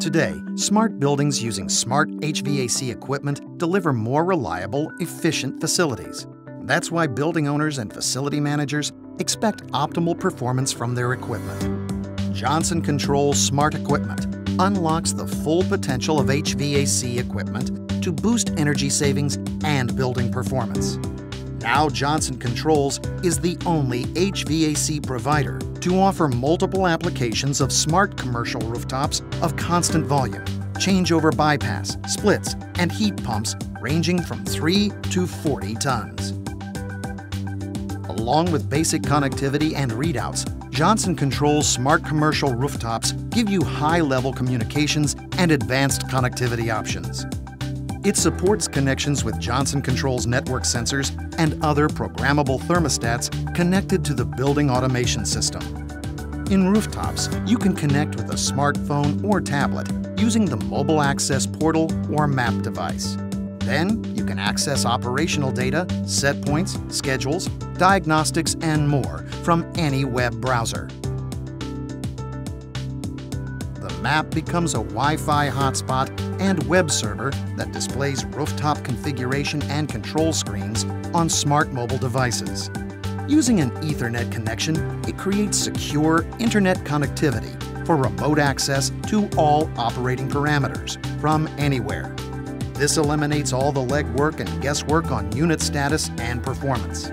Today, smart buildings using smart HVAC equipment deliver more reliable, efficient facilities. That's why building owners and facility managers expect optimal performance from their equipment. Johnson Controls Smart Equipment unlocks the full potential of HVAC equipment to boost energy savings and building performance. Now Johnson Controls is the only HVAC provider to offer multiple applications of smart commercial rooftops of constant volume, changeover bypass, splits, and heat pumps ranging from 3 to 40 tons. Along with basic connectivity and readouts, Johnson Controls smart commercial rooftops give you high-level communications and advanced connectivity options. It supports connections with Johnson Controls network sensors and other programmable thermostats connected to the building automation system. In rooftops, you can connect with a smartphone or tablet using the Mobile Access Portal or MAP device. Then, you can access operational data, set points, schedules, diagnostics, and more from any web browser. Map becomes a Wi-Fi hotspot and web server that displays rooftop configuration and control screens on smart mobile devices. Using an Ethernet connection, it creates secure internet connectivity for remote access to all operating parameters from anywhere. This eliminates all the legwork and guesswork on unit status and performance.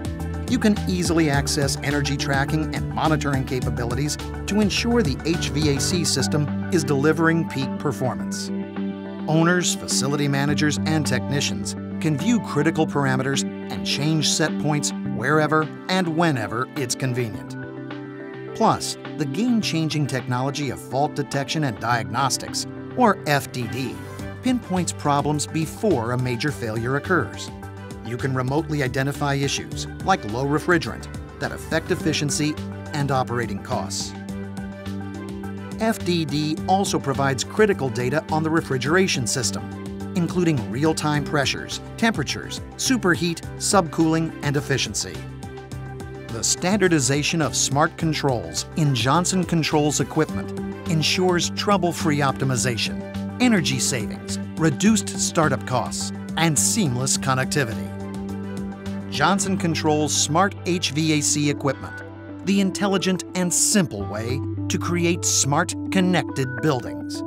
You can easily access energy tracking and monitoring capabilities to ensure the HVAC system is delivering peak performance. Owners, facility managers, and technicians can view critical parameters and change set points wherever and whenever it's convenient. Plus, the game-changing technology of fault detection and diagnostics, or FDD, pinpoints problems before a major failure occurs. You can remotely identify issues, like low refrigerant, that affect efficiency and operating costs. FDD also provides critical data on the refrigeration system, including real-time pressures, temperatures, superheat, subcooling, and efficiency. The standardization of smart controls in Johnson Controls equipment ensures trouble-free optimization, energy savings, reduced startup costs, and seamless connectivity. Johnson Controls smart HVAC equipment, the intelligent and simple way to create smart, connected buildings.